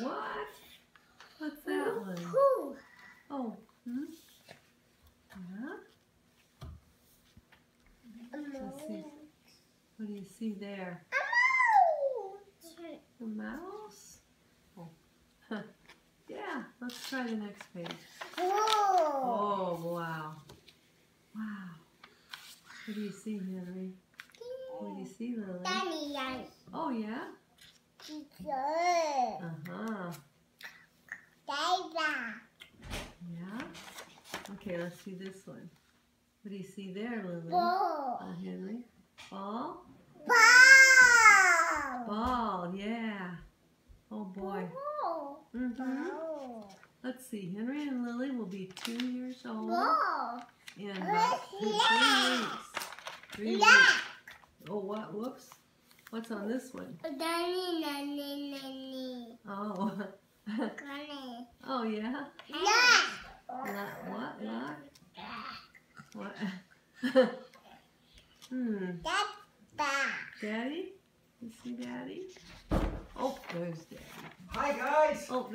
What? What's that one? Who? Oh, hmm? Yeah? Let's see. What do you see there? A mouse? Oh. Yeah, let's try the next page. Whoa. Oh, wow. Wow. What do you see, Henry? What do you see, Lilly? Oh, yeah? Teacher. Uh-huh. Yeah? Okay, let's see this one. What do you see there, Lilly? Ball. Oh, Henry? Ball? Ball. Ball, yeah. Oh, boy. Ball. Mm-hmm. Ball. Let's see. Henry and Lilly will be two years old Ball. in about three Yeah. weeks. Three Yeah. weeks. Oh, what? Whoops. What's on this one? Daddy, nanny, nanny. Oh. Granny. oh, yeah? Yeah. Lot, what? Lot? What? hmm. Dada. Daddy? You see Daddy? Oh, there's Daddy. Hi guys. Oh,